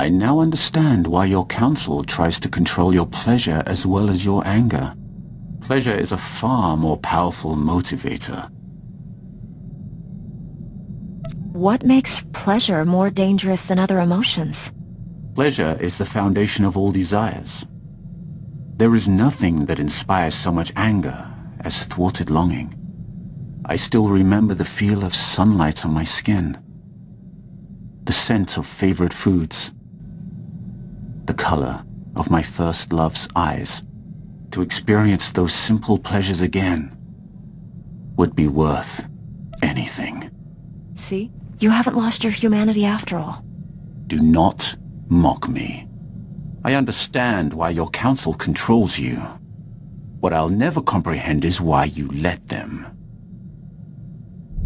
I now understand why your council tries to control your pleasure as well as your anger. Pleasure is a far more powerful motivator. What makes pleasure more dangerous than other emotions? Pleasure is the foundation of all desires. There is nothing that inspires so much anger as thwarted longing. I still remember the feel of sunlight on my skin, the scent of favorite foods, color of my first love's eyes. To experience those simple pleasures again would be worth anything. See? You haven't lost your humanity after all. Do not mock me. I understand why your council controls you. What I'll never comprehend is why you let them.